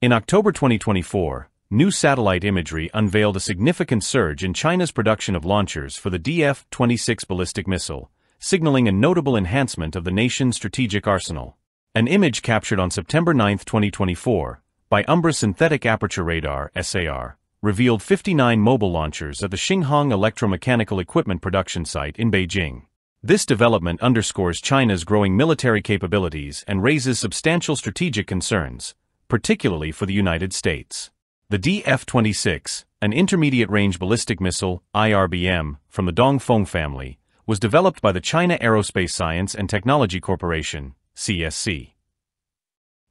In October 2024, new satellite imagery unveiled a significant surge in China's production of launchers for the DF-26 ballistic missile, signaling a notable enhancement of the nation's strategic arsenal. An image captured on September 9, 2024, by Umbra Synthetic Aperture Radar SAR, revealed 59 mobile launchers at the Xinhong Electromechanical Equipment Production Site in Beijing. This development underscores China's growing military capabilities and raises substantial strategic concerns, particularly for the United States. The DF-26, an intermediate-range ballistic missile, IRBM, from the Dongfeng family, was developed by the China Aerospace Science and Technology Corporation, CASC.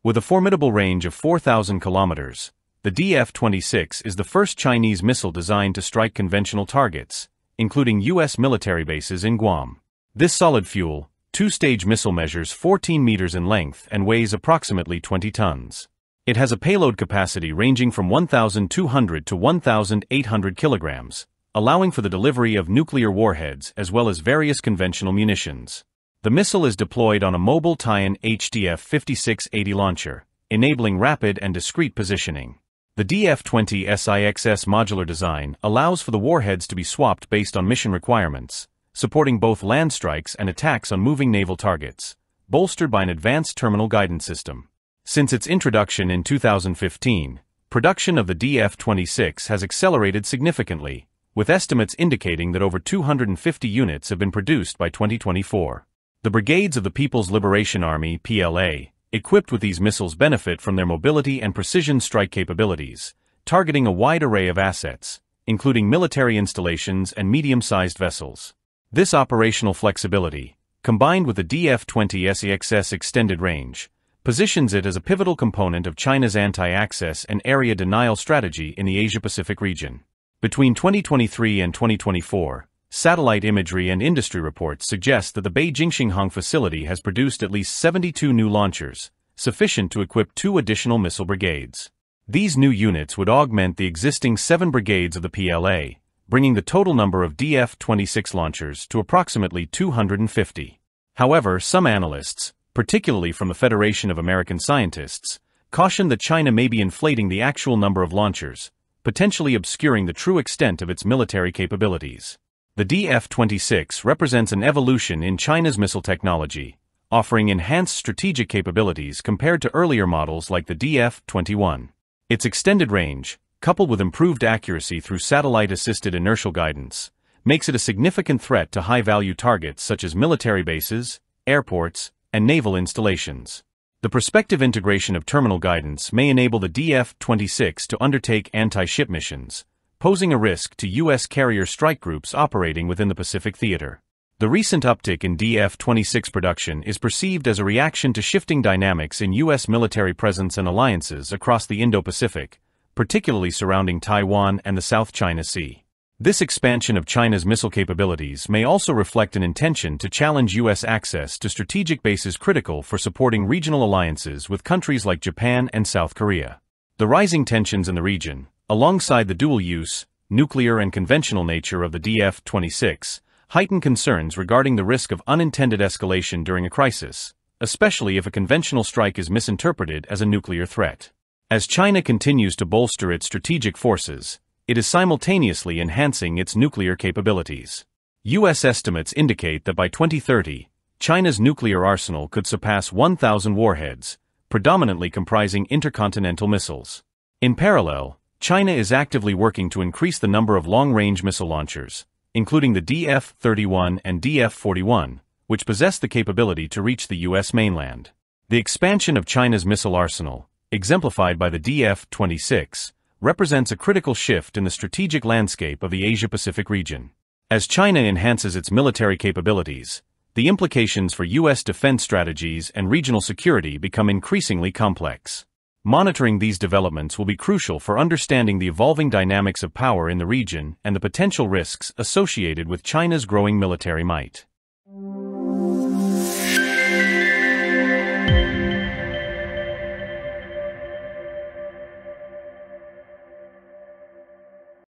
With a formidable range of 4,000 kilometers, the DF-26 is the first Chinese missile designed to strike conventional targets, including U.S. military bases in Guam. This solid-fuel, two-stage missile measures 14 meters in length and weighs approximately 20 tons. It has a payload capacity ranging from 1,200 to 1,800 kilograms, allowing for the delivery of nuclear warheads as well as various conventional munitions. The missile is deployed on a mobile Taian HTF 5680 launcher, enabling rapid and discrete positioning. The DF-26's modular design allows for the warheads to be swapped based on mission requirements, supporting both land strikes and attacks on moving naval targets, bolstered by an advanced terminal guidance system. Since its introduction in 2015, production of the DF-26 has accelerated significantly, with estimates indicating that over 250 units have been produced by 2024. The brigades of the People's Liberation Army PLA, equipped with these missiles benefit from their mobility and precision strike capabilities, targeting a wide array of assets, including military installations and medium-sized vessels. This operational flexibility, combined with the DF-26's extended range, positions it as a pivotal component of China's anti-access and area denial strategy in the Asia-Pacific region. Between 2023 and 2024, Satellite imagery and industry reports suggest that the Beijing Xinhong facility has produced at least 72 new launchers, sufficient to equip two additional missile brigades. These new units would augment the existing seven brigades of the PLA, bringing the total number of DF-26 launchers to approximately 250. However, some analysts, particularly from the Federation of American Scientists, caution that China may be inflating the actual number of launchers, potentially obscuring the true extent of its military capabilities. The DF-26 represents an evolution in China's missile technology, offering enhanced strategic capabilities compared to earlier models like the DF-21. Its extended range, coupled with improved accuracy through satellite-assisted inertial guidance, makes it a significant threat to high-value targets such as military bases, airports, and naval installations. The prospective integration of terminal guidance may enable the DF-26 to undertake anti-ship missions, posing a risk to U.S. carrier strike groups operating within the Pacific theater. The recent uptick in DF-26 production is perceived as a reaction to shifting dynamics in U.S. military presence and alliances across the Indo-Pacific, particularly surrounding Taiwan and the South China Sea. This expansion of China's missile capabilities may also reflect an intention to challenge U.S. access to strategic bases critical for supporting regional alliances with countries like Japan and South Korea. The rising tensions in the region, alongside the dual-use, nuclear and conventional nature of the DF-26, heighten concerns regarding the risk of unintended escalation during a crisis, especially if a conventional strike is misinterpreted as a nuclear threat. As China continues to bolster its strategic forces, it is simultaneously enhancing its nuclear capabilities. U.S. estimates indicate that by 2030, China's nuclear arsenal could surpass 1,000 warheads, predominantly comprising intercontinental missiles. In parallel, China is actively working to increase the number of long-range missile launchers, including the DF-31 and DF-41, which possess the capability to reach the U.S. mainland. The expansion of China's missile arsenal, exemplified by the DF-26, represents a critical shift in the strategic landscape of the Asia-Pacific region. As China enhances its military capabilities, the implications for U.S. defense strategies and regional security become increasingly complex. Monitoring these developments will be crucial for understanding the evolving dynamics of power in the region and the potential risks associated with China's growing military might.